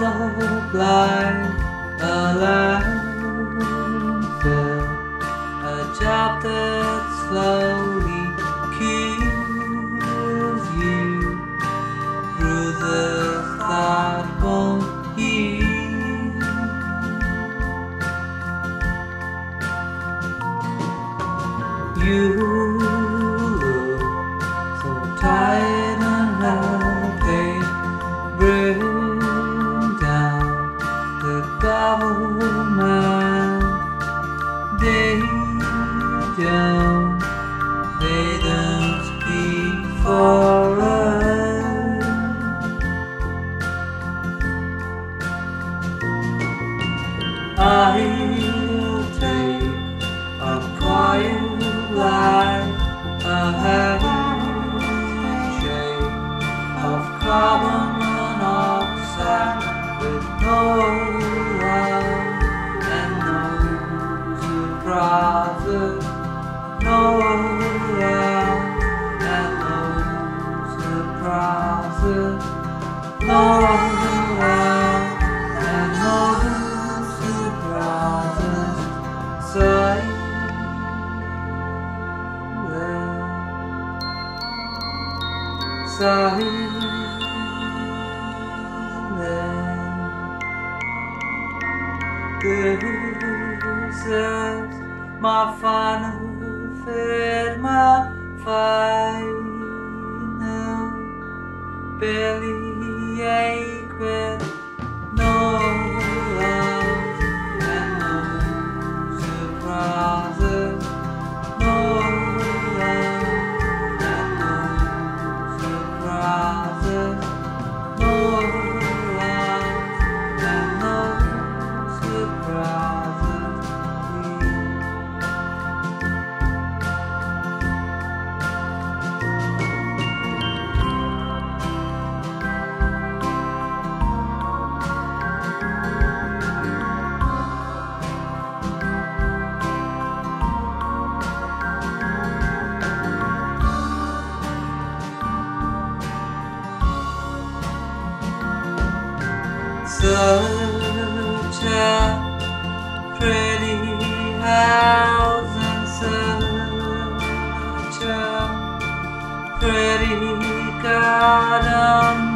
like a landfill, a job that slowly kills you through the thought won't heal. You look so tired don't, they don't speak for us. I'll take a quiet life, a handshake of carbon monoxide with no and no surprises, This is my final final belly ache with such a pretty house and such a pretty garden.